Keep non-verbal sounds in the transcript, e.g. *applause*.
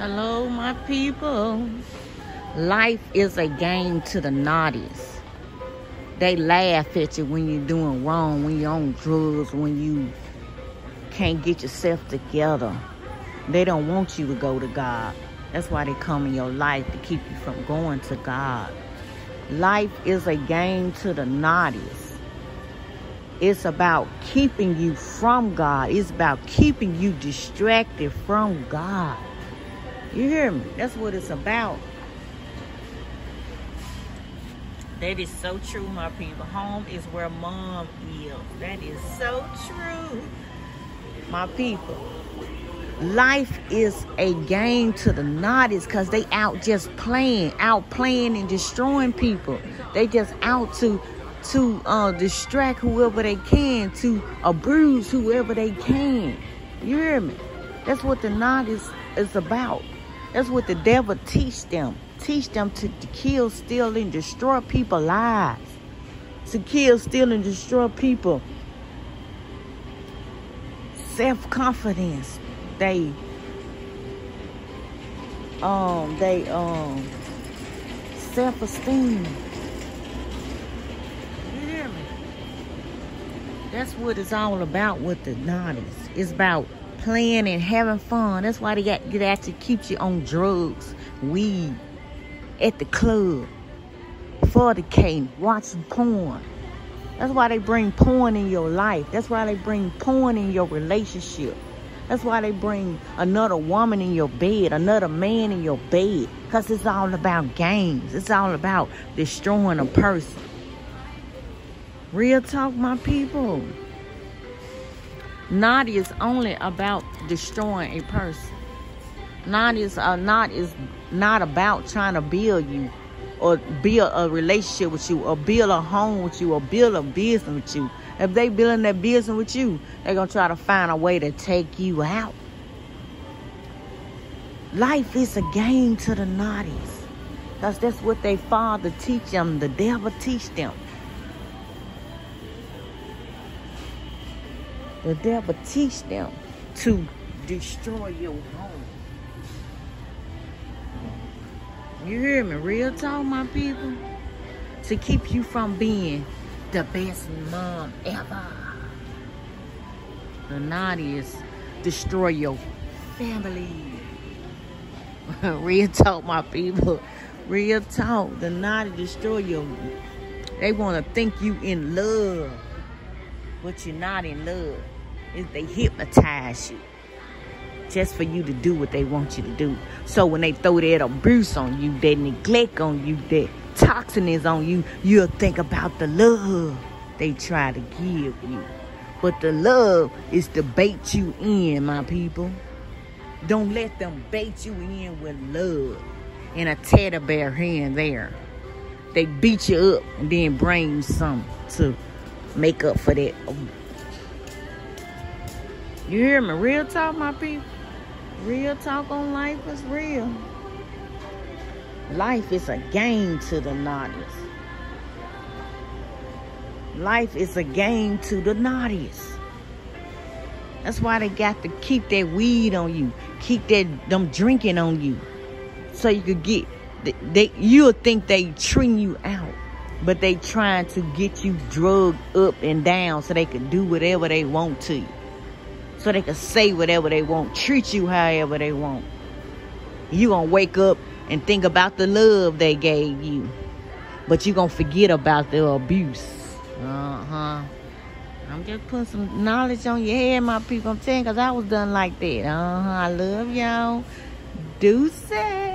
Hello, my people. Life is a game to the naughties. They laugh at you when you're doing wrong, when you're on drugs, when you can't get yourself together. They don't want you to go to God. That's why they come in your life to keep you from going to God. Life is a game to the naughties. It's about keeping you from God. It's about keeping you distracted from God. You hear me? That's what it's about. That is so true, my people. Home is where mom is. That is so true, my people. Life is a game to the naughties because they out just playing, out playing and destroying people. They just out to to uh, distract whoever they can, to abuse whoever they can. You hear me? That's what the naughties is about. That's what the devil teach them. Teach them to, to kill, steal, and destroy people's lives. To kill, steal, and destroy people. Self-confidence. They um they um self-esteem. That's what it's all about with the naughties. It's about playing and having fun. That's why they got get actually keeps you on drugs, weed, at the club, for the fornicating, watching porn. That's why they bring porn in your life. That's why they bring porn in your relationship. That's why they bring another woman in your bed, another man in your bed. Because it's all about games. It's all about destroying a person. Real talk, my people. Naughty is only about destroying a person. Naughty is uh, not is not about trying to build you or build a relationship with you or build a home with you or build a business with you. If they building that business with you, they're gonna try to find a way to take you out. Life is a game to the naughties. Because that's what they father teach them. The devil teach them. The devil teach them to destroy your home. You hear me? Real talk, my people. To keep you from being the best mom ever. The naughtiest destroy your family. *laughs* Real talk, my people. Real talk. The naughty destroy your. They want to think you in love but you're not in love. Is they hypnotize you just for you to do what they want you to do. So when they throw that abuse on you, that neglect on you, that toxin is on you, you'll think about the love they try to give you. But the love is to bait you in, my people. Don't let them bait you in with love and a teddy bear here and there. They beat you up and then bring you some to make up for that. You hear me? Real talk, my people. Real talk on life is real. Life is a game to the naughtiest. Life is a game to the naughtiest. That's why they got to keep that weed on you, keep that them drinking on you, so you could get. They, they you'll think they treating you out but they trying to get you drugged up and down so they can do whatever they want to you. So they can say whatever they want, treat you however they want. You gonna wake up and think about the love they gave you. But you gonna forget about the abuse. Uh-huh. I'm just putting some knowledge on your head, my people. I'm saying, because I was done like that. Uh-huh. I love y'all. Deuces.